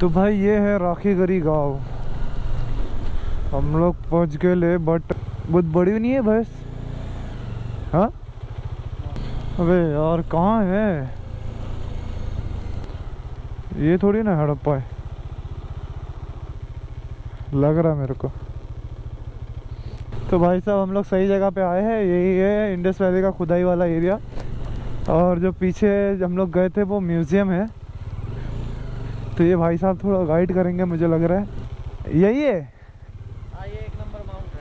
तो भाई ये है राखीगरी गाँव। हम लोग पहुँच गए ले बट बहुत बड़ी नहीं है भैंस हाँ? अबे यार, कहाँ है? ये थोड़ी ना हड़प्पा है। लग रहा मेरे को। तो भाई साहब, हम लोग सही जगह पे आए हैं। यही है इंडस वैली का खुदाई वाला एरिया और जो पीछे हम लोग गए थे, वो म्यूज़ियम है। तो ये भाई साहब थोड़ा गाइड करेंगे मुझे लग रहा है। यही है? हाँ ये एक नंबर माउंट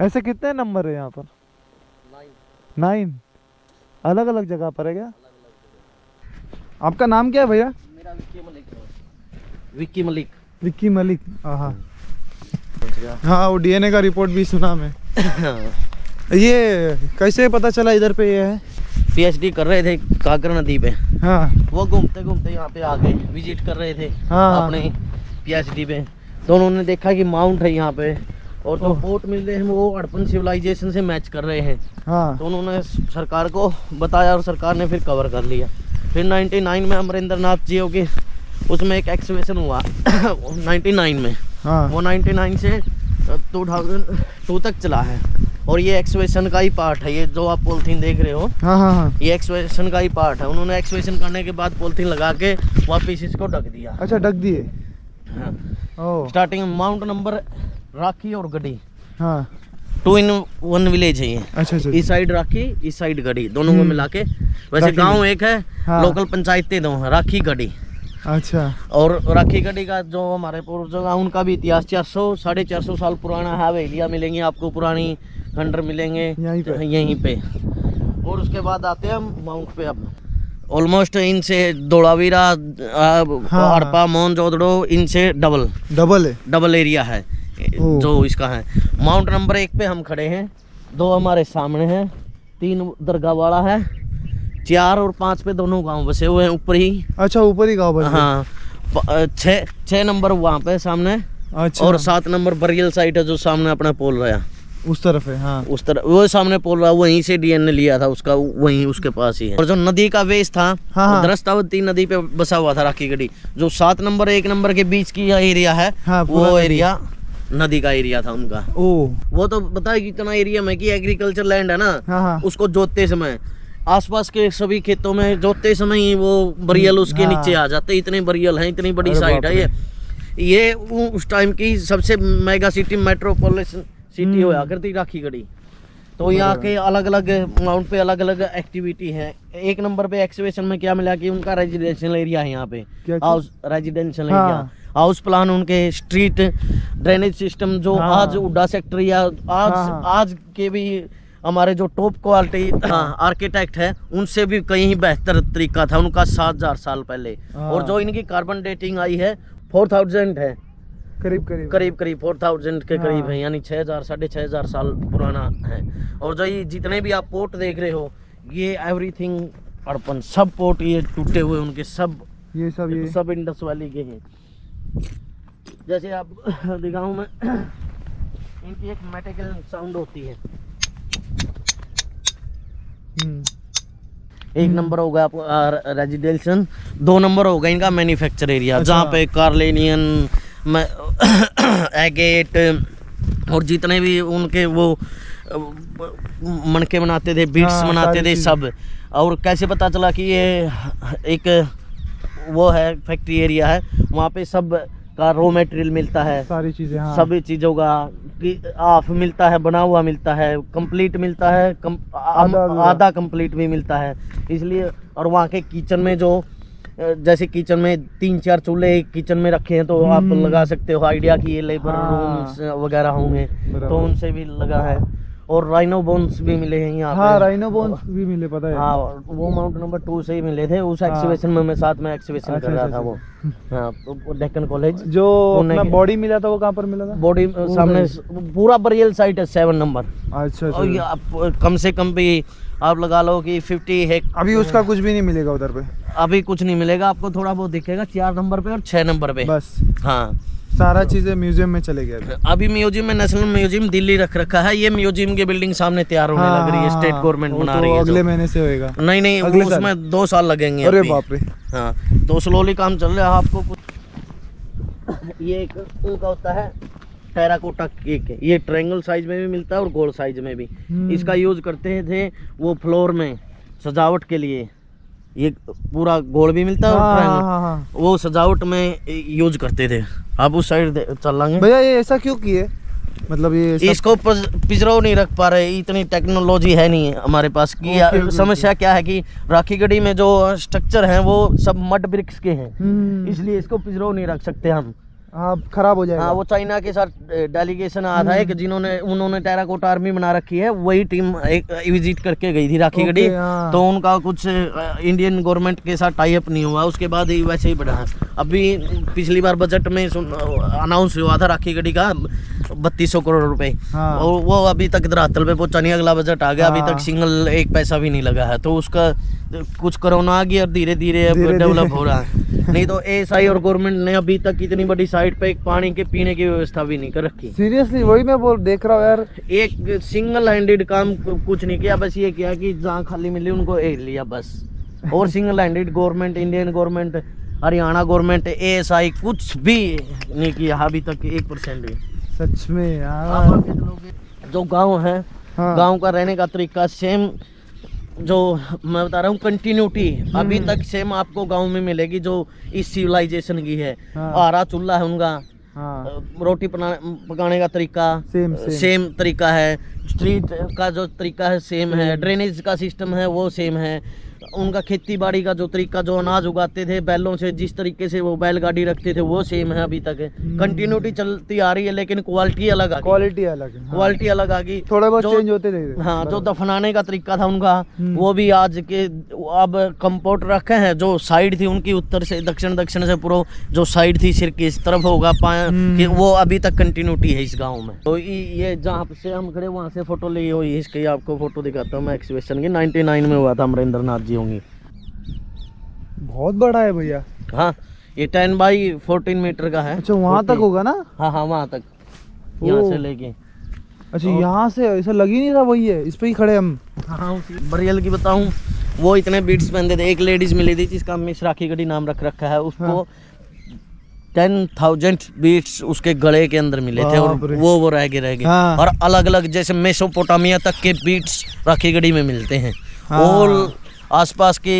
है। ऐसे कितने नंबर है यहाँ पर? नाइन अलग अलग जगह पर है क्या? आपका नाम क्या है भैया? मेरा विक्की मलिक है। विक्की मलिक। विक्की मलिक हाँ हाँ वो डीएनए का रिपोर्ट भी सुना मैं। ये कैसे पता चला इधर पे ये है? पीएचडी कर रहे थे काकर नदी पे। हाँ। वो घूमते घूमते यहाँ पे आ गए विज़िट कर रहे थे हाँ। अपने पीएचडी पे। तो उन्होंने देखा कि माउंट है यहाँ पे और जो। पोर्ट मिल रहे हैं वो हड़पन सिविलाइजेशन से मैच कर रहे हैं। हाँ। तो उन्होंने सरकार को बताया और सरकार ने फिर कवर कर लिया। फिर 99 में अमरिंदर नाथ जी के उसमें एक एक्सहिबिशन हुआ। 99 में। हाँ। वो 99 से 2002 तक चला है। और ये एक्सहिबिशन का ही पार्ट है ये जो आप पॉलिथीन देख रहे हो। हाँ हाँ हाँ। ये एक्सहिबिशन का ही पार्ट है। उन्होंने एक्सहिबिशन करने के बाद पॉलिथीन लगा के वापिस इसको ढक दिया। अच्छा ढक दिए? हाँ। स्टार्टिंग माउंट नंबर राखी और गढ़ी हाँ। टू इन वन विलेज है ये। अच्छा अच्छा। इस साइड राखी इस साइड गढ़ी दोनों को हम्म। मिला के। वैसे गाँव एक है हाँ। लोकल पंचायतें दो हैं राखी गढ़ी अच्छा। और राखी गढ़ी का जो हमारे पूर्वजों का उनका भी इतिहास चार सौ साढ़े चार सौ साल पुराना हवेलियाँ मिलेंगी आपको पुरानी खंडर मिलेंगे यहीं पे? यहीं पे। और उसके बाद आते हैं हम माउंट पे अब। ऑलमोस्ट इनसे धोलावीरा हाँ। हड़पा मोहन जोदड़ो इनसे डबल। डबल है? डबल एरिया है जो इसका है। माउंट नंबर एक पे हम खड़े हैं दो हमारे सामने हैं तीन दरगाह वाला है चार और पाँच पे दोनों गाँव बसे हुए हैं ऊपर ही। अच्छा ऊपर ही गाँव बसे। हाँ प- अ, छः छः नंबर वहाँ पे सामने अच्छा। और सात नंबर बरियल साइट है जो सामने अपना पोल रहा उस तरफ़ है हाँ। उस तरह वो सामने पोल रहा वहीं से डीएनए लिया था उसका वहीं उसके पास ही है। और जो नदी का वेस था हाँ, हाँ। दरस्तावती नदी पे बसा हुआ था राखी गढ़ी जो सात नंबर एक नंबर के बीच की एरिया है हाँ, वो एरिया नदी। का एरिया था उनका। ओ वो तो बताए कितना एरिया में कि एग्रीकल्चर लैंड है ना हाँ हाँ। उसको जोतते समय आसपास के सभी खेतों में जोतते समय ही वो बरियल उसके हाँ। नीचे आ जाते इतने बरियल हैं इतनी बड़ी साइट है ये ये उस टाइम की सबसे mega city metropolitan city hmm. होया करती राखी गढ़ी तो यहाँ के अलग अलग माउंट पे अलग अलग एक्टिविटी है एक नंबर पे एक्सिबिशन में क्या मिला कि उनका रेजिडेंशियल एरिया है यहाँ पे हाउस रेजिडेंशियल हाँ। एरिया हाउस प्लान उनके स्ट्रीट ड्रेनेज सिस्टम जो हाँ। आज उड्डा सेक्टर या आज हाँ। आज के भी हमारे जो टॉप क्वालिटी आर्किटेक्ट है उनसे भी कहीं बेहतर तरीका था। उनका सात हज़ार साल पहले। हाँ। और जो इनकी कार्बन डेटिंग आई है फोर थाउज़ेंड है। करीब करीब। करीब करीब फोर थाउज़ेंड के करीब हाँ। है। यानी छः हज़ार साढ़े छः हज़ार साल पुराना है। और जो ये जितने भी आप पोर्ट देख रहे हो ये एवरीथिंग अड़पन सब पोर्ट ये टूटे हुए उनके सब ये सब ये। सब इंडस वैली के हैं। जैसे आप दिखाऊँ मैं इनकी एक मेटिकल साउंड होती है। एक नंबर होगा आपका रेजिडेंशियल दो नंबर होगा इनका मैन्युफैक्चर एरिया। अच्छा। जहाँ पे कार्लेनियन एगेट और जितने भी उनके वो मणके बनाते थे बीट्स हाँ, बनाते थे सब। और कैसे पता चला कि ये एक वो है फैक्ट्री एरिया है वहाँ पे सब का रॉ मटेरियल मिलता है। सारी चीज़ें हाँ। सभी चीज़ों का हाफ़ मिलता है बना हुआ मिलता है कंप्लीट मिलता है कम, आधा कंप्लीट भी मिलता है। इसलिए और वहाँ के किचन में जो जैसे किचन में तीन चार चूल्हे किचन में रखे हैं तो आप हम्म। लगा सकते हो आइडिया की ये लेबर हाँ। रूम्स वगैरह होंगे। तो उनसे भी लगा है। और राइनो बोन्स भी मिले हैं यहाँ हाँ राइनो बोन्स भी मिले पता है। हाँ वो माउंट नंबर टू से ही मिले थे उस हाँ। एक्सिबिशन में मैं साथ में एक्सिबिशन अच्छा, कर रहा अच्छा, था वो। हाँ डेक्कन कॉलेज जो अपना बॉडी मिला था वो कहाँ पर मिला था? बॉडी सामने पूरा बरियल साइट है सेवन नंबर अच्छा और अच्छा। कम से कम भी आप लगा लो कि फिफ्टी है अभी उसका कुछ भी नहीं मिलेगा उधर पे? अभी कुछ नहीं मिलेगा आपको थोड़ा बहुत दिखेगा चार नंबर पे और छह नंबर पे। बस। हाँ। सारा चीज़ें म्यूज़ियम में चले गए अभी म्यूज़ियम में नेशनल म्यूज़ियम दिल्ली रख रखा है। ये म्यूज़ियम की बिल्डिंग सामने तैयार होने लग रही है स्टेट गवर्नमेंट हाँ, बना तो रही है अगले महीने से होएगा। नहीं नहीं अगले उसमें दो साल लगेंगे अरे बाप रे। हाँ तो स्लोली काम चल रहा है आपको कुछ ये एक उनका होता है टेराकोटा केक। ये ट्रायंगल साइज़ में भी मिलता है और गोल साइज़ में भी। हम्म। इसका यूज़ करते थे वो फ्लोर में सजावट के लिए। ये पूरा गोल भी मिलता है हाँ, हाँ, हाँ। वो सजावट में यूज़ करते थे। आप उस साइड चल रहा भैया ये ऐसा क्यों किए? मतलब ये सब- इसको पज- नहीं रख पा रहे इतनी टेक्नोलॉजी है नहीं हमारे पास की समस्या क्या है कि राखी गढ़ी में जो स्ट्रक्चर है वो सब मड ब्रिक्स के हैं। हम्म, इसलिए इसको पिजरो नहीं रख सकते हम। हाँ खराब हो जाएगा हाँ वो चाइना के साथ डेलीगेशन आया था एक जिन्होंने उन्होंने टेराकोटा आर्मी बना रखी है वही टीम एक विज़िट करके गई थी राखी गढ़ी हाँ। तो उनका कुछ इंडियन गवर्नमेंट के साथ टाई अप नहीं हुआ उसके बाद ही वैसे ही बढ़ा है अभी पिछली बार बजट में अनाउंस हुआ था राखी गढ़ी का बत्तीस सौ करोड़ रुपए हाँ। और वो अभी तक धरातल पे पहुँचा नहीं अगला बजट आ गया अभी। तक सिंगल एक पैसा भी नहीं लगा है तो उसका कुछ कोरोना आ गया और धीरे धीरे अब डेवलप हो रहा है। नहीं तो एएसआई और गवर्नमेंट ने अभी तक इतनी बड़ी साइट पे एक पानी के पीने की व्यवस्था भी नहीं कर रखी। सीरियसली वही मैं बोल देख रहा हूँ यार। एक सिंगल हैंडेड काम कुछ नहीं किया बस ये किया कि जहाँ खाली मिली उनको ए लिया बस। और single handed government Indian government Haryana government ASI कुछ भी नहीं किया अभी तक एक परसेंट भी। सच में यार। जो गाँव है हाँ। गाँव का रहने का तरीका सेम जो मैं बता रहा हूँ कंटिन्यूटी अभी हम्म। तक सेम आपको गाँव में मिलेगी जो इस सिविलाइजेशन की है। हाँ। आरा चूल्हा है उनका। हाँ। रोटी पकाने का तरीका। सेम सेम सेम तरीका है। स्ट्रीट का जो तरीका है सेम है। ड्रेनेज का सिस्टम है वो सेम है। उनका खेती बाड़ी का जो तरीका जो अनाज उगाते थे बैलों से जिस तरीके से वो बैलगाड़ी रखते थे वो सेम है अभी तक हम्म। कंटिन्यूटी चलती आ रही है लेकिन क्वालिटी अलग आ क्वालिटी अलग है हाँ। क्वालिटी अलग आ गई थोड़े बहुत चेंज होते रहे हाँ जो दफनाने का तरीका था उनका हम्म। वो भी आज के अब कंपोर्ट रखे हैं जो साइड थी उनकी उत्तर से दक्षिण दक्षिण से पूरा जो साइड थी सिर की इस तरफ़ होगा हम्म। कि वो अभी तक कंटिन्यूटी है इस गाँव में तो ये जहाँ से हम खड़े वहाँ से फ़ोटो ली हुई है इसकी आपको फ़ोटो दिखाता हूँ मैं एक्सहिबिशन की 99 में हुआ था अमरिंदर नाथ जी होंगी। बहुत बड़ा है भैया। हाँ ये टेन बाई फोर्टीन मीटर का है। अच्छा वहाँ तक होगा ना? हाँ हाँ वहाँ तक। यहाँ से लेके। अच्छा यहाँ से ऐसा लग ही नहीं रहा वही है इस पे ही खड़े हम। हाँ उसी। बरियल की बताऊँ वो इतने बीट्स पहनते थे एक लेडीज़ मिली थी जिसका मिस राखी गढ़ी नाम रख रखा है उसको हाँ। टेन थाउज़ेंड बीट्स उसके गले के अंदर मिले थे और वो वो रह गए रह गए। हाँ। और अलग अलग जैसे मेसोपोटामिया तक के बीट्स राखी गढ़ी में मिलते हैं। हाँ। और आसपास के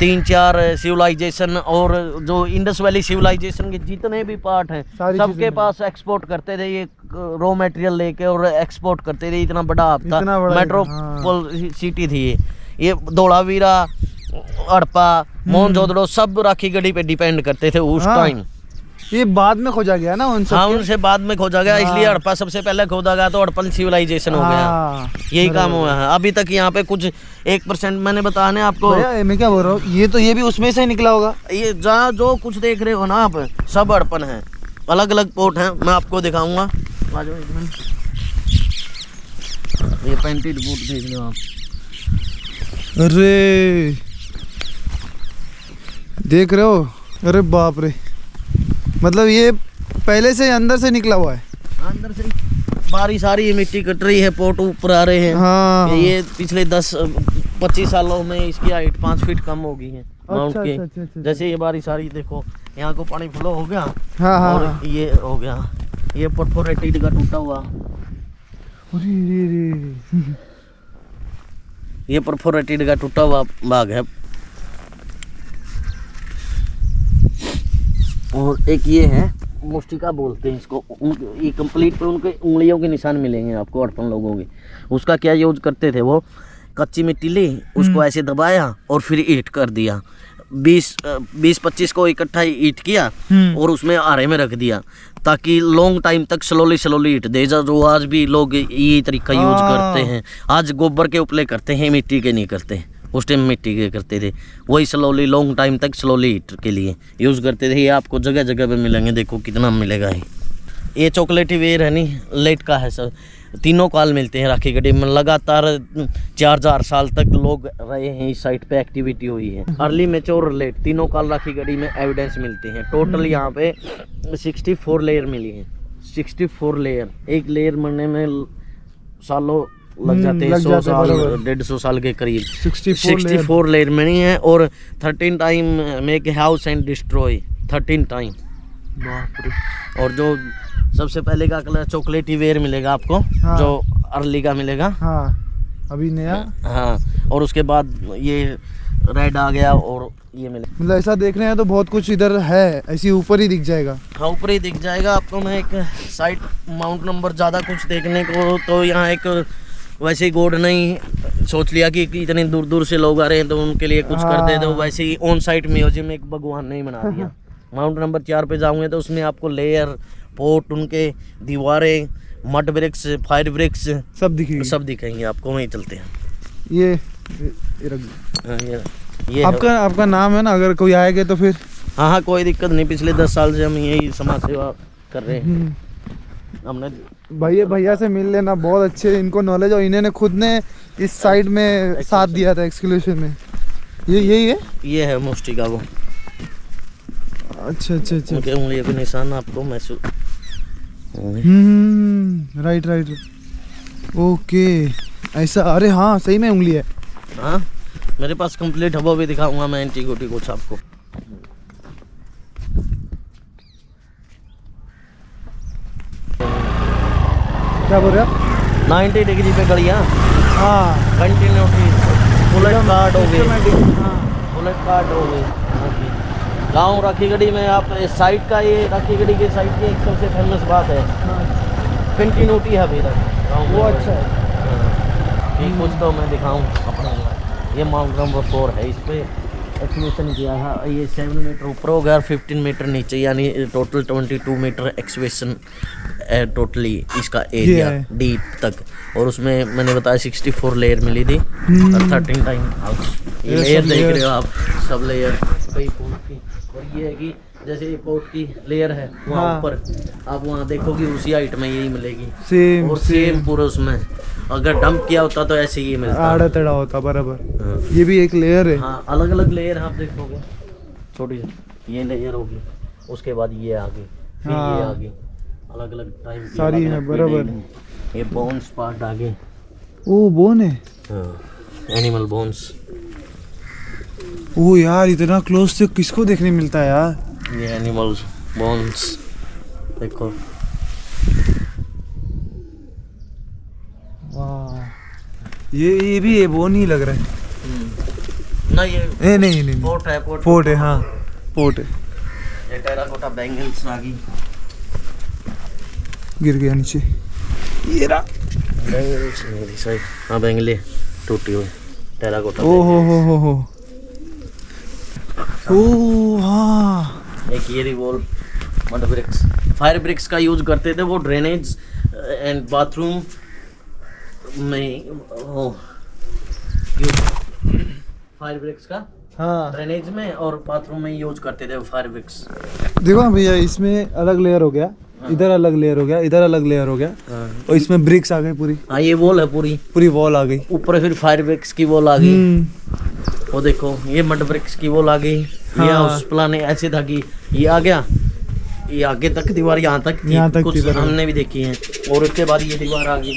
तीन चार सिविलाइजेशन और जो इंडस वैली सिविलाइजेशन के जितने भी पार्ट हैं सबके पास एक्सपोर्ट करते थे ये रॉ मटेरियल लेके और एक्सपोर्ट करते थे इतना बड़ा बड़ा मेट्रोपोल सिटी थी ये। ये धोलावीरा हड़प्पा मोहनजोदड़ो सब राखी गढ़ी पे डिपेंड करते थे उस हाँ, टाइम ये बाद में खोजा गया ना उन सब हाँ उनसे बाद में खोजा गया इसलिए हाँ। हड़प्पा सबसे पहले खोदा गया तो हड़प्पन सिविलाइजेशन हो गया। हाँ, यही काम हुआ है। अभी तक यहाँ पे कुछ एक परसेंट मैंने बताया ना आपको मैं क्या बोल रहा हूँ? ये तो ये भी उसमें से ही निकला होगा। ये जहाँ जो कुछ देख रहे हो ना आप सब हड़पन है। अलग अलग पोर्ट है मैं आपको दिखाऊँगा। ये पेंटेड बूट देख लो आप। अरे। देख रहे हो? अरे बाप रे। मतलब ये पहले से अंदर से निकला हुआ है। अंदर से बारिश आ रही है मिट्टी कट रही है पोर्ट ऊपर आ रहे हैं। हाँ। ये पिछले दस पच्चीस सालों में इसकी हाइट पाँच फीट कम हो गई है। माउंट अच्छा, की। अच्छा, अच्छा, अच्छा। जैसे ये बारिश आ रही है देखो यहाँ को पानी फ्लो हो गया हाँ हाँ और हाँ। ये हो गया। ये परफोरेटेड का टूटा हुआ। ये परफोरेटेड का टूटा हुआ भाग है। और एक ये है मुस्टिका बोलते हैं इसको। ये कंप्लीट पे उनके उंगलियों के निशान मिलेंगे आपको अड़पन लोगों के। उसका क्या यूज़ करते थे वो? कच्ची मिट्टी ली उसको ऐसे दबाया और फिर ईट कर दिया। बीस बीस पच्चीस को इकट्ठा ईट किया हम्म। और उसमें आरे में रख दिया ताकि लॉन्ग टाइम तक स्लोली स्लोली ईट दे। जा जो आज भी लोग ये तरीका यूज़ हाँ। करते हैं आज गोबर के उपले करते हैं मिट्टी के नहीं करते। उस टाइम मिट्टी के करते थे। वही स्लोली लॉन्ग टाइम तक स्लोली हीटर के लिए यूज़ करते थे। ये आपको जगह जगह पे मिलेंगे। देखो कितना मिलेगा ये। ये चॉकलेटी वेयर है नहीं लेट का है सर तीनों काल मिलते हैं राखी गढ़ी में। लगातार चार चार साल तक लोग रहे हैं। इस साइट पे एक्टिविटी हुई है। अर्ली मेच्योर लेट तीनों काल राखी गढ़ी में एविडेंस मिलते हैं। टोटल यहाँ पे 64 लेयर मिली है। 64 लेयर एक लेयर बनने में सालों लग हम्म, जाते हैं सौ साल डेढ़ सौ साल के करीब। सिक्सटी फोर लेयर मिली है और thirteen time make house and destroy thirteen time और जो सबसे पहले का कलर चॉकलेटी वेयर मिलेगा आपको हाँ। जो अर्ली का मिलेगा। हाँ अभी नया। हाँ और उसके बाद ये रेड आ गया और ये मिलेगा मतलब ऐसा देख रहे हैं तो बहुत कुछ इधर है ऐसी ऊपर ही दिख जाएगा। हाँ ऊपर ही दिख जाएगा आपको। मैं एक साइट माउंट नंबर ज़्यादा कुछ देखने को तो यहाँ एक वैसे ही गोड नहीं सोच लिया कि इतने दूर दूर से लोग आ रहे हैं तो उनके लिए कुछ कर दे तो हाँ। वैसे ही ऑन साइट म्यूज़ियम एक भगवान नहीं बना दिया। माउंट नंबर चार पे जाऊँगे तो उसमें आपको लेयर पोर्ट उनके दीवारें मड ब्रिक्स फायर ब्रिक्स सब दिखेगी। सब दिखेंगे आपको वहीं चलते हैं। ये ये। हाँ, ये आपका आपका नाम है ना अगर कोई आएगा तो फिर? हाँ हाँ कोई दिक्कत नहीं पिछले दस साल से हम यही समाज सेवा कर रहे हैं। हम्म, हमने भैया भैया से मिल लेना बहुत अच्छे इनको नॉलेज और इन्होंने खुद ने इस साइड में साथ दिया था एक्सक्लूशन में। ये यही है? ये है मुष्टि का वो। अच्छा अच्छा अच्छा। उनके उंगलियों के निशान आपको महसूस हम्म राइट राइट ओके ऐसा अरे हाँ सही में उंगली है। हाँ मेरे पास कंप्लीट है वो भी दिखाऊँगा मैं एंटीकोटी कुछ आपको क्या बोल रहे आप 90 डिग्री पे गड़िया हाँ। कंटिन्यूटी बुलेट कार्ड हो गई। हाँ। बुलेट कार्ड हो गई। गाँव राखी गढ़ी में आप साइड का ये राखी गढ़ी के साइड की एक सबसे फ़ेमस बात है। हाँ, कंटिन्यूटी है अभी तक। वो अच्छा है। हाँ। ये कुछ तो मैं दिखाऊँ अपने ये माउंट नंबर फोर है इस पे। एक्सवेशन किया है। ये सेवन मीटर ऊपर हो गया और फिफ्टीन मीटर नीचे यानी total twenty two metre excavation totally इसका एरिया डीप तक। और उसमें मैंने बताया सिक्सटी फोर लेयर मिली थी। हम्म। और थर्टीन टाइम ये ये लेयर देख रहे हो आप सब लेयर कई पोर्ट की। और ये है कि जैसे ये पोर्ट की लेयर है वहाँ हाँ। ऊपर आप वहाँ देखोगे उसी हाइट में यही मिलेगी। सेम और सेम पूरा उसमें। अगर डंप किया होता तो ऐसे ही मिलता। आड़ा तड़ा होता बराबर। हाँ। ये भी एक लेयर है। हाँ अलग अलग लेयर आप देखोगे। छोटी ये लेयर होगी उसके बाद ये आ गई फिर हाँ। आ गई अलग अलग टाइम की सारी है, बराबर। ये बोन्स पार्ट आ गए ओ बोन है? एनिमल बोन्स ओ यार इतना क्लोज से किसको देखने मिलता है यार? ये एनिमल बोन्स देखो। ये ये भी ये बोन ही लग रहा है। ना ये ए नहीं नहीं, नहीं। पोर्ट है पोर्ट पोर्ट है। हाँ पोर्ट है। ये टेराकोटा बैंगल्स आ गई गिर गया नीचे। ये रहा। हाँ बैंगले टूटी हुई टेराकोटा ओ हो हो हो हो। ओ हाँ एक ये revolve mud bricks fire bricks का यूज़ करते थे वो ड्रेनेज एंड बाथरूम में वो फायर ब्रिक्स का? हाँ। ड्रेनेज में और बाथरूम में यूज़ करते थे फायर ब्रिक्स देखो भैया इसमें अलग लेयर हो गया। इधर अलग लेयर हो गया इधर अलग लेयर हो गया। और इसमें ब्रिक्स आ गई पूरी। हाँ ये वॉल है पूरी। पूरी वॉल आ गई। ऊपर फिर फायर ब्रिक्स की वॉल आ गई। हम्म। वो देखो ये मड ब्रिक्स की वॉल आ गई। ये हाँ। उस प्लान ऐसे था कि ये आ गया। ये आगे तक दीवार यहाँ तक यहाँ तक कुछ हमने भी देखी है। और उसके बाद ये दीवार आ गई।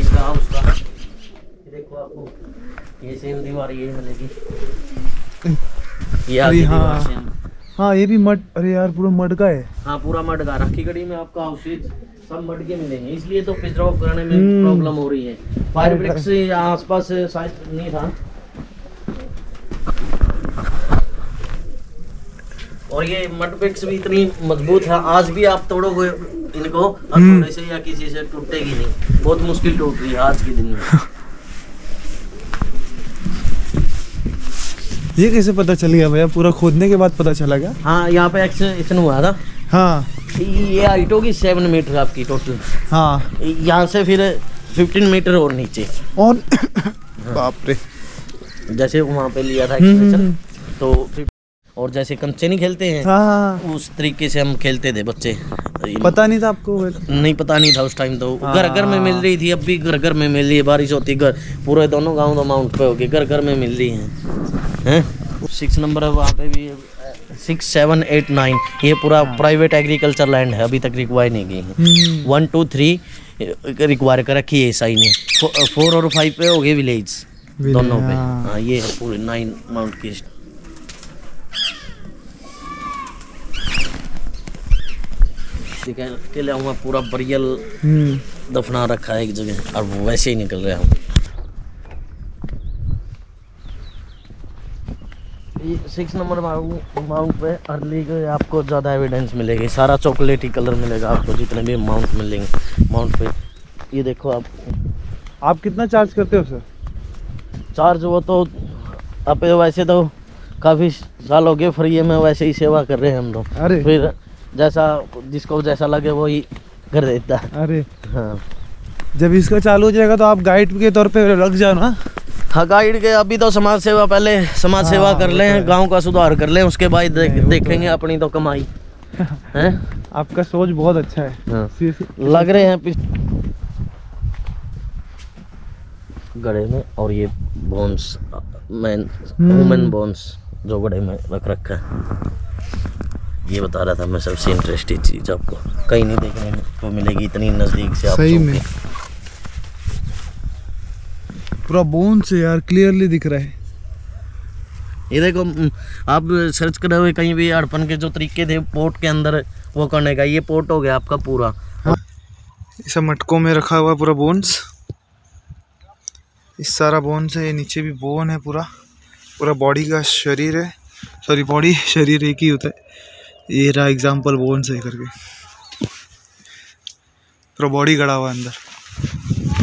इसका उसका ये देखो आपको। ये सेम दीवार ये मिलेगी ये आगे हाँ। हाँ ये भी मड अरे यार पूरा मड का है। हाँ पूरा मड का। राखी गढ़ी में आपको हाउसेज सब मड के मिलेंगे। इसलिए तो प्रिजर्व करने में हम्म। प्रॉब्लम हो रही है। फायर ब्रिक्स आसपास शायद नहीं था। और ये मड ब्रिक्स भी इतनी मज़बूत है। आज भी आप तोड़ोगे इनको हम्म। से या किसी से टूटेगी नहीं। बहुत मुश्किल टूट रही है आज के दिन में। ये कैसे पता चल गया भैया? पूरा खोदने के बाद पता चला गया हाँ यहाँ पे एक्शन हुआ था। हाँ। ये हाइट होगी सेवन मीटर आपकी टोटल हाँ। यहाँ से फिर फिफ्टीन मीटर और नीचे। और हाँ। बाप रे। जैसे वहाँ पे लिया था हम्म, एक्सप्रेशन हम्म, तो और जैसे कंचे नहीं खेलते हैं हाँ हाँ उस तरीके से हम खेलते थे बच्चे। पता नहीं था आपको नहीं पता नहीं था उस टाइम तो। हाँ। घर घर में मिल रही थी अब भी घर घर में मिल रही है बारिश होती घर। पूरे दोनों गाँव तो माउंट पे हो गए घर घर में मिल रही है। सिक्स नंबर है वहाँ पे भी सिक्स सेवन एट नाइन ये पूरा हाँ। प्राइवेट एग्रीकल्चर लैंड है अभी तक रिक्वायर नहीं गई है। वन टू थ्री रिक्वायर कर रखी है ईसाई ने। फोर और फाइव पे हो गए विलेज दोनों पे। हाँ। हाँ ये है पूरे नाइन माउंट की के ले आऊँगा पूरा बरियल हम्म, दफना रखा है एक जगह और वो वैसे ही निकल रहा हूँ। सिक्स नंबर माउंट पे अर्ली के आपको ज़्यादा एविडेंस मिलेगी सारा चॉकलेटी कलर मिलेगा आपको जितने भी माउंट मिलेंगे माउंट पे। ये देखो आप। आप कितना चार्ज करते हो सर चार्ज वो तो आप वैसे तो काफ़ी साल हो गए फ्री में वैसे ही सेवा कर रहे हैं हम लोग। अरे। फिर जैसा जिसको जैसा लगे वो ही कर देता। अरे। हाँ। जब इसका चालू हो जाएगा तो आप गाइड के तौर पे लग जाओ ना हाँ गाइड के अभी तो समाज सेवा पहले समाज सेवा हाँ, कर लें तो गाँव का सुधार कर लें उसके बाद नहीं, तो देखेंगे अपनी तो कमाई। है? आपका सोच बहुत अच्छा है। हाँ। सी- लग रहे हैं गड़े में और ये बोन्स मैन। वुमेन बोन्स जो गड़े में रख रखा है। ये बता रहा था मैं सबसे इंटरेस्टिंग चीज़ आपको। कहीं नहीं देखने को मिलेगी इतनी नज़दीक से आप सही में। पूरा बोन से यार क्लियरली दिख रहा है। ये देखो आप सर्च करे हुए कहीं भी अड़पन के जो तरीके थे पोर्ट के अंदर वो करने का ये पोर्ट हो गया आपका पूरा। सब मटकों में रखा हुआ पूरा बोन्स इस सारा बोन्स है ये नीचे भी बोन है पूरा। पूरा बॉडी का शरीर है। सॉरी बॉडी शरीर एक ही होता है। ये रहा एग्ज़ाम्पल बोन्स है करके। पूरा बॉडी गड़ा हुआ अंदर।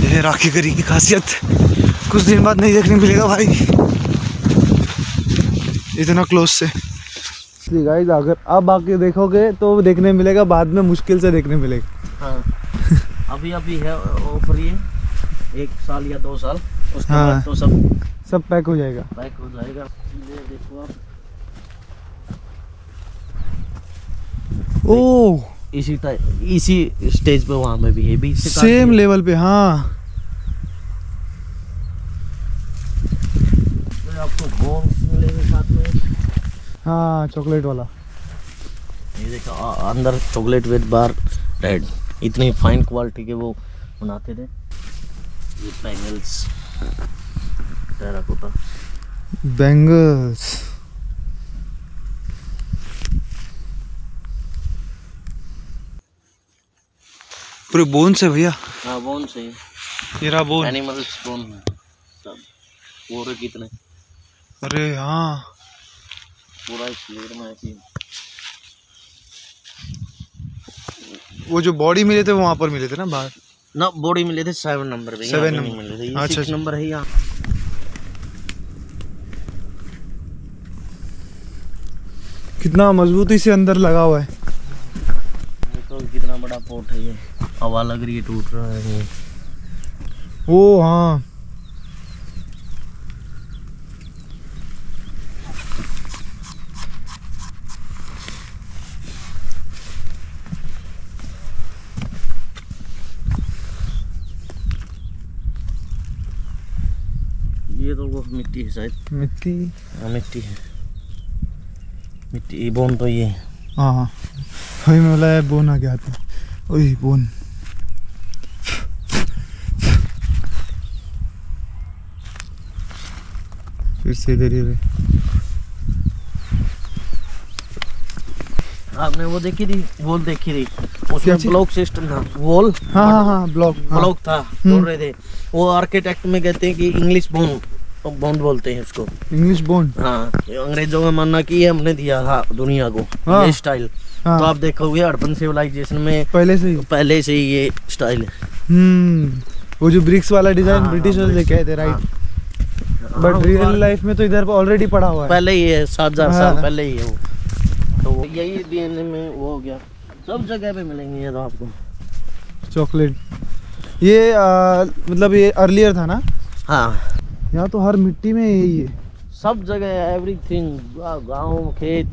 ये राखी करी की खासियत। कुछ दिन बाद नहीं देखने मिलेगा भाई। इतना क्लोज से। गाइस अगर अब आके देखोगे तो देखने मिलेगा बाद में मुश्किल से देखने मिलेगा। हाँ। अभी अभी है ऑफ़र ये। एक साल या दो साल। उसके हाँ। बाद तो सब सब पैक हो जाएगा। पैक हो जाएगा ये देखो आप ओह। इसी टाइप इसी स्टेज पे वहाँ में भी है काट सेम लेवल पे हाँ। फिर आपको बोन्स मिलेंगे साथ में। हाँ चॉकलेट वाला। ये देखो अंदर चॉकलेट विद बार रेड इतनी फाइन क्वालिटी के वो बनाते थे। ये बैंगल्स टेराकोटा बैंगल्स पूरे बोन से भैया। हाँ बोन से ये रहा बोन एनिमल्स बोन सब। वो रहे कितने? अरे हाँ। पूरा इस लेयर में ऐसी वो जो बॉडी मिले थे वहाँ पर मिले थे ना बाहर? ना बॉडी मिले थे सेवन नंबर पे नहीं number। मिले थे। अच्छा, ये अच्छा। नंबर है यहाँ। कितना मजबूती से अंदर लगा हुआ है। कितना है ये। हवा लग रही है टूट रहा है ये। ओ हाँ। ये तो वो मिट्टी है शायद। मिट्टी? हाँ मिट्टी है। मिट्टी बोन तो ये है। हाँ हाँ। वही मैं बोला है बोन आ गया था। ओए बोन फिर से धीरे धीरे आपने वो देखी थी वॉल देखी थी उसमें ब्लॉक सिस्टम था वॉल हाँ हाँ हाँ ब्लॉक हाँ ब्लॉक था। बोल रहे थे वो आर्किटेक्ट में कहते हैं कि इंग्लिश बोन बोन बोलते हैं उसको इंग्लिश बोन हाँ अंग्रेज़ों का मानना कि ये हमने दिया था दुनिया को हाँ। ये स्टाइल हाँ। तो आप देखोगे अर्बन सिविलाइजेशन में पहले से ही। पहले से ही ये स्टाइल है। हम्म वो जो ब्रिक्स वाला डिज़ाइन हाँ, ब्रिटिश हाँ, लेके आए थे राइट हाँ, बट रियल लाइफ में तो इधर ऑलरेडी पड़ा हुआ है। पहले ही है सात हज़ार हाँ। साल पहले ही है वो। तो यही डीएनए में वो हो गया। सब जगह पे मिलेंगे ये तो आपको। चॉकलेट। ये आ, मतलब ये अर्लियर था ना? हाँ। यहाँ तो हर मिट्टी में यही है। सब जगह एवरीथिंग गाँव खेत।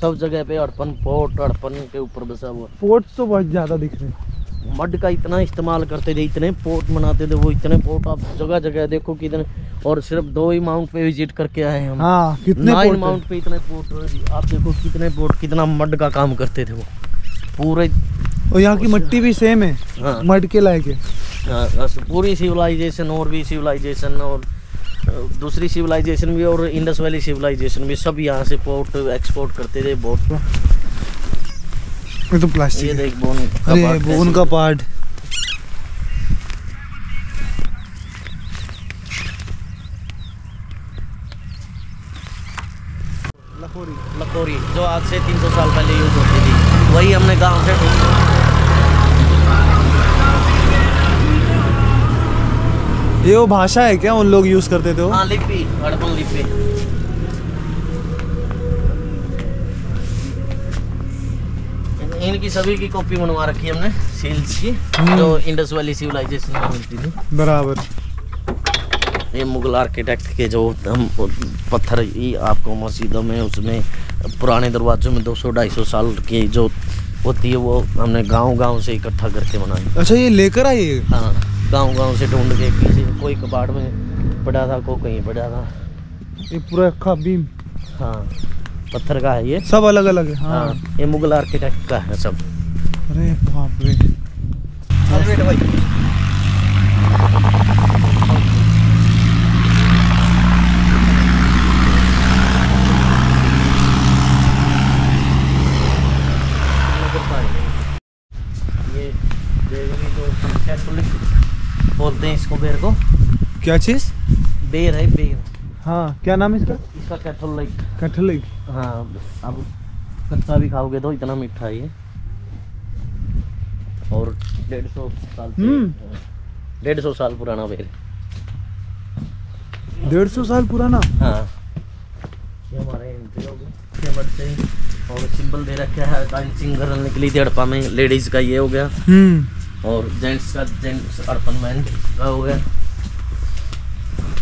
सब जगह पे अड़पन पोट अड़पन के ऊपर बसा हुआ। पोर्ट्स तो बहुत ज़्यादा दिख रहे हैं। मड का इतना इस्तेमाल करते थे इतने पोर्ट बनाते थे वो इतने पोर्ट आप जगह जगह देखो कितने और सिर्फ़ दो ही माउंट पे विज़िट करके आए हम। हाँ कितने नाइन पोर्ट माउंट पे इतने पोर्ट आप देखो कितने पोर्ट कितना मड का काम करते थे वो। पूरे और यहाँ की मिट्टी भी सेम है हाँ। मड के लायक है। हाँ, पूरी सिविलाइजेशन और भी सिविलाइजेशन और दूसरी सिविलाइजेशन भी और इंडस वैली सिविलाइजेशन भी सब यहाँ से पोर्ट एक्सपोर्ट करते थे बहुत ये तो प्लास्टिक है। देख बोन का अरे बोन का पार्ट लखोरी लकोरी जो आज से 300 साल पहले यूज़ होती थी वही हमने गाँव से ये वो भाषा है क्या उन लोग यूज़ करते थे वो? हाँ लिपि हड़पन लिपि। इनकी सभी की कॉपी बनवा रखी है हमने सील्स की हम्म। जो इंडस वैली सिविलाइजेशन में मिलती थी। बराबर। ये मुगल आर्किटेक्ट के जो हम पत्थर ये आपको मस्जिदों में उसमें पुराने दरवाजों में 200 250 साल की जो होती है वो हमने गाँव गाँव से इकट्ठा करके बनाई। अच्छा ये लेकर आई हाँ। गाँव गाँव से ढूंढ के किसी कोई कबाड़ में पड़ा था कोई कहीं पड़ा था। ये पूरा खा बीम हाँ पत्थर का है ये। सब अलग अलग है हाँ। हाँ ये मुगल आर्किटेक्ट का है सब। अरे बाप रे। ये बेर जो कैथोलिक बोलते हैं इसको बेर को क्या चीज़? बेर है बेर हाँ क्या नाम है इसका? इसका कैथोलिक कटहल हाँ अब कच्चा भी खाओगे तो इतना मीठा है ये और डेढ़ सौ साल हम्म। डेढ़ सौ साल पुराना बेर डेढ़ सौ साल पुराना? ये हमारे ही और सिंबल दे रखा है डांसिंग करने के लिए हड़पा में लेडीज़ का ये हो गया। हम्म। और जेंट्स का जेंट्स अर्पन मैन का हो गया।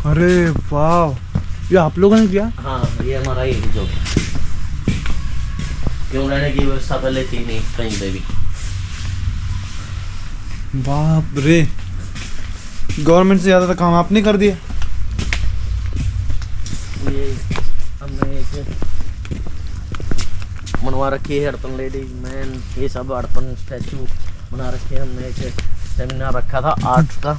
अरे वाह ये आप लोगों ने किया? हाँ ये हमारा ये जो क्यों रहने की व्यवस्था पहले थी? नहीं कहीं पे भी। बाप रे। गवर्नमेंट से ज़्यादा तो काम आपने कर दिया। ये हमने एक बनवा रखी है हड़पन लेडीज़ मैन ये सब हड़पन स्टैचू बना रखे हमने एक सेमिनार रखा था आर्ट का।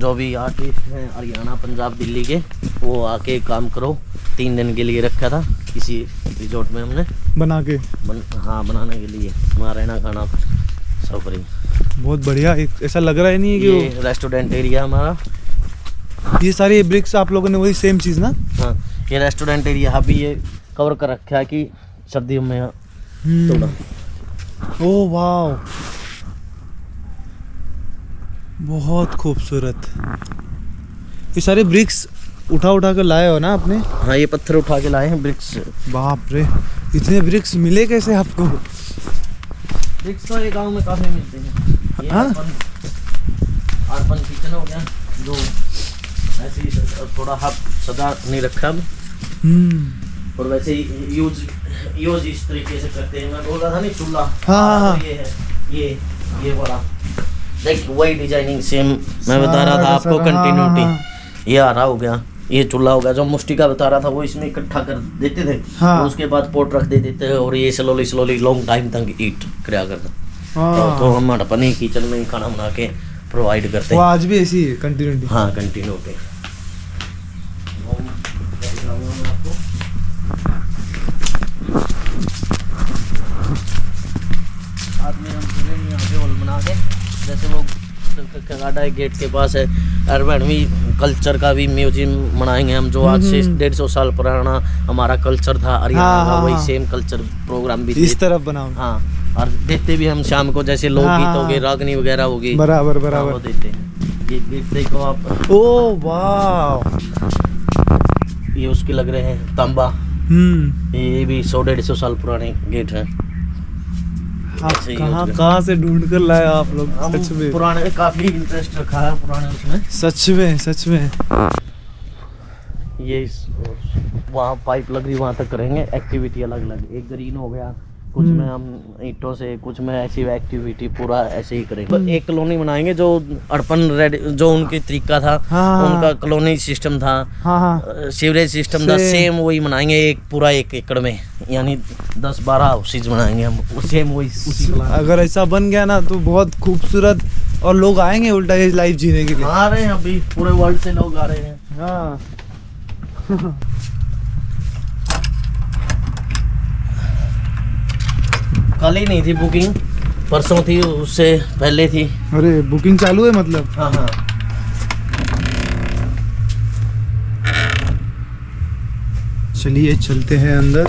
जो भी आर्टिस्ट हैं हरियाणा पंजाब दिल्ली के वो आके काम करो। तीन दिन के लिए रखा था किसी रिजॉर्ट में हमने। बना के। बन, हाँ बनाने के लिए। वहाँ रहना खाना सब फ्री। बहुत बढ़िया ऐसा लग रहा है नहीं कि ये रेस्टोरेंट एरिया हमारा। ये सारी ब्रिक्स आप लोगों ने वही सेम चीज़ ना? हाँ ये रेस्टोरेंट एरिया भी ये कवर कर रखा है कि सर्दियों में हम्म। थोड़ा। ओ वाह बहुत खूबसूरत। ये सारे ब्रिक्स उठा उठा कर लाए हो ना आपने? हाँ ये पत्थर उठा के लाए हैं ब्रिक्स बाप रे इतने ब्रिक्स मिले कैसे आपको? ब्रिक्स तो ये गाँव में काफ़ी मिलते हैं। हाँ? किचन हो गया जो ऐसे ही थोड़ा हाथ सदा नहीं रखा हम्म। और वैसे यूज़ यूज़ इस तरीके से करते हैं। मैं बोल रहा था नहीं चूल्हा। हाँ, हाँ, हाँ। ये है ये ये वाला। देख वही डिज़ाइनिंग सेम मैं बता रहा था आपको सारा, हाँ, हाँ, कंटिन्यूटी ये आ रहा हो गया। ये चूल्हा हो गया। जो मुस्टिका बता रहा था वो इसमें इकट्ठा कर देते थे। हाँ। और उसके बाद पोट रख देते थे और ये स्लोली स्लोली लॉन्ग टाइम तक ईट किया करता तो, तो हाँ। हम अपने किचन में ही खाना बना के प्रोवाइड करते हैं। आज भी ऐसी कंटिन्यूटी हाँ कंटिन्यू पे साथ हम पूरे यहाँ पे हॉल बना के। जैसे वो कगाडा गेट के पास है अरबनवी कल्चर का भी म्यूज़ियम बनाएँगे हम जो आज से हम्म। डेढ़ सौ साल पुराना हमारा कल्चर था हरियाणा हाँ, का हाँ, वही। सेम कल्चर प्रोग्राम भी इस तरफ़ बनाओ। हाँ और देखते भी हम शाम को जैसे हाँ, लोकगीत हाँ, गए। रागनी वगैरह होगी बराबर हाँ, वो बराबर देते हैं। ये गेट देखो आप। ओ वाह ये उसके लग रहे हैं तांबा। हम्म। ये भी सौ डेढ़ सौ साल पुराने गेट हैं। आप ही कहाँ कहाँ से ढूंढ कर लाए आप लोग? सच में। पुराने में काफ़ी इंटरेस्ट रखा है पुराने उसमें। सच में सच में। ये वहाँ पाइप लग रही वहाँ तक करेंगे। एक्टिविटी अलग अलग एक ग्रीन हो गया। कुछ हम्म। में हम ईंटों से कुछ में ऐसी एक्टिविटी पूरा ऐसे ही करेंगे। तो एक कॉलोनी बनाएँगे जो अड़पन रेडी जो उनकी तरीका था हाँ। उनका कॉलोनी सिस्टम था। हाँ हाँ। सीवरेज सिस्टम था सेम वही बनाएँगे एक पूरा एक एकड़ में। यानी दस बारह हाउसेज बनाएँगे हम सेम वही उसी अगर ऐसा बन गया ना तो बहुत खूबसूरत और लोग आएँगे उल्टा ये लाइफ जीने के लिए। आ रहे हैं अभी पूरे वर्ल्ड से लोग आ रहे हैं। हाँ। कल ही नहीं थी बुकिंग परसों थी उससे पहले थी। अरे बुकिंग चालू है मतलब? हाँ हाँ। चलिए चलते हैं अंदर।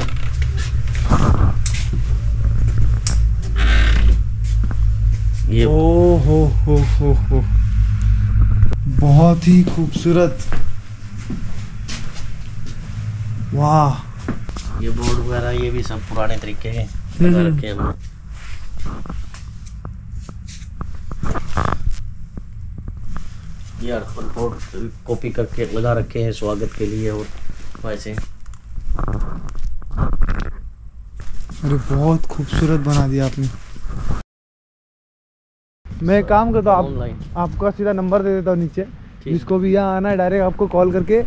ये ओ हो हो हो हो। बहुत ही खूबसूरत। वाह। ये बोर्ड वगैरह ये भी सब पुराने तरीके हम्म। लगा रखे हैं हमने ये अड़पन बोर्ड कॉपी करके लगा रखे हैं स्वागत के लिए और वैसे अरे बहुत खूबसूरत बना दिया आपने। मैं एक काम करता हूँ आप आपका सीधा नंबर दे देता हूँ नीचे। जिसको भी यहाँ आना है डायरेक्ट आपको कॉल करके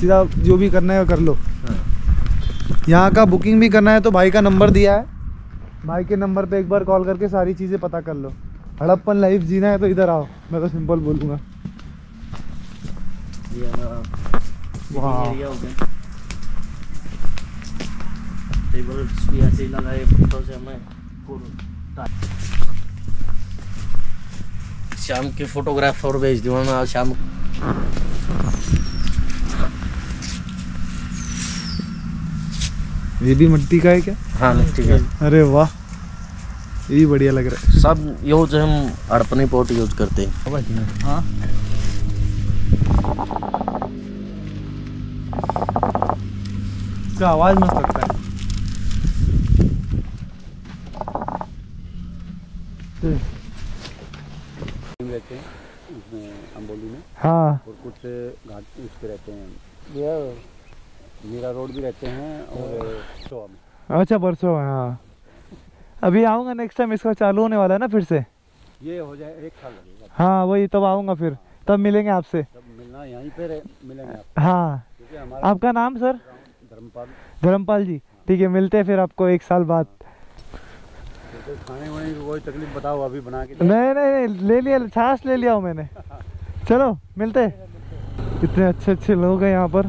सीधा जो भी करना है वो कर लो। हाँ। यहाँ का बुकिंग भी करना है तो भाई का नंबर दिया है। भाई के नंबर पे एक बार कॉल करके सारी चीज़ें पता कर लो। हड़प्पन लाइफ जीना है तो इधर आओ मैं तो सिंपल बोलूँगा। शाम के फोटोग्राफर भेज दूँगा मैं आज शाम ये भी मिट्टी का है क्या? हाँ ठीक है अरे वाह ये भी बढ़िया लग रहा है। सब यूज़ हम अड़पनी पोट यूज़ करते हैं। हाँ। इसका आवाज़ मस्त लगता है। रहते हैं अम्बोली में। हाँ। और कुछ घाट उस रहते हैं। मीरा रोड भी रहते हैं और सोआ में अच्छा परसों है। हाँ अभी आऊँगा नेक्स्ट टाइम इसका चालू होने वाला है ना फिर से? ये हो जाए एक साल लगेगा। हाँ वही तब आऊँगा फिर। तब मिलेंगे आपसे। मिलना यहीं पे मिलेंगे हाँ। आपका नाम सर? धर्मपाल। धर्मपाल जी। ठीक है मिलते हैं फिर आपको एक साल बाद। तो खाने वाने की कोई तकलीफ़ बताओ अभी बना के नहीं नहीं ले लिया छाछ ले लिया हूँ मैंने। चलो मिलते हैं। कितने अच्छे अच्छे लोग हैं यहाँ पर।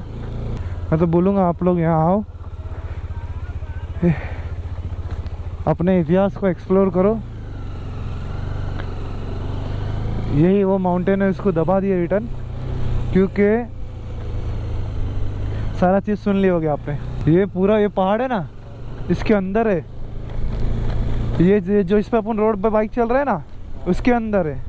मैं तो बोलूँगा आप लोग यहाँ आओ। अपने इतिहास को एक्सप्लोर करो। यही वो माउंटेन है, इसको दबा दिए रिटर्न क्योंकि सारा चीज़ सुन ली होगी आपने। ये पूरा ये पहाड़ है ना, इसके अंदर है। ये जो इस पर अपन रोड पे बाइक चल रहा है ना, उसके अंदर है।